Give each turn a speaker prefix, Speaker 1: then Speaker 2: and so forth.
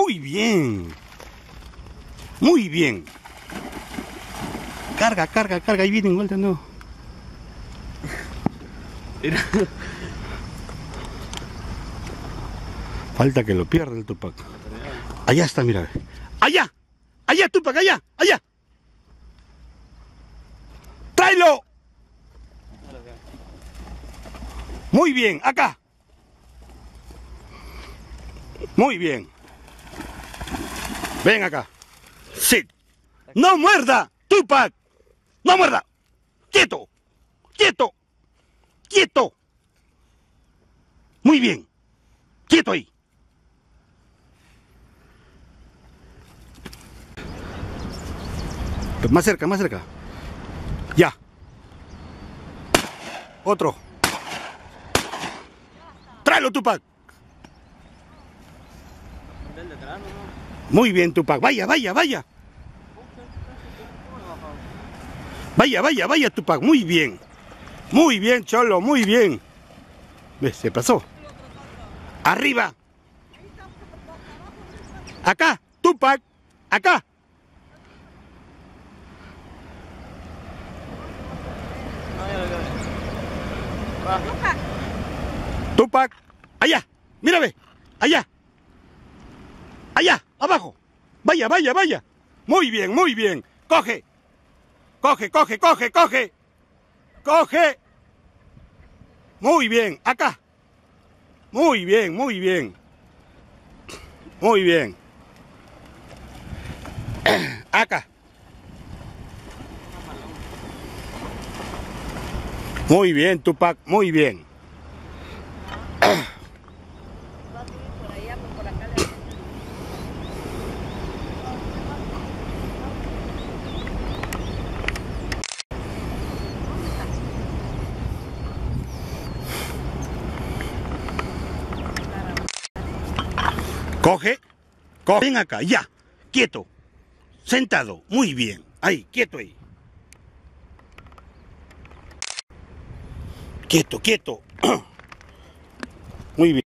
Speaker 1: Muy bien. Muy bien. Carga, carga, carga. Ahí viene en vuelta, no. Falta que lo pierda el Tupac. Allá está, mira. Allá. Allá, Tupac, allá, allá. ¡Tráelo! Muy bien, acá. Muy bien. Ven acá. Sí. No muerda, Tupac. No muerda. Quieto. Quieto. Quieto. Muy bien. Quieto ahí. Más cerca, más cerca. Ya. Otro. Tráelo, Tupac. Muy bien, Tupac. Vaya, vaya, vaya. Vaya, vaya, vaya, Tupac. Muy bien. Muy bien, Cholo, muy bien. ¿Ves? Se pasó. Arriba. Acá, Tupac. Acá. Tupac. Allá. Mírame. Allá. Allá. Abajo. Vaya, vaya, vaya. Muy bien, muy bien. Coge. Coge, coge, coge, coge. Coge. Muy bien. Acá. Muy bien, muy bien. Muy bien. Acá. Muy bien, Tupac, muy bien. Coge, coge, ven acá, ya, quieto, sentado, muy bien, ahí, quieto ahí. Quieto, quieto. Muy bien.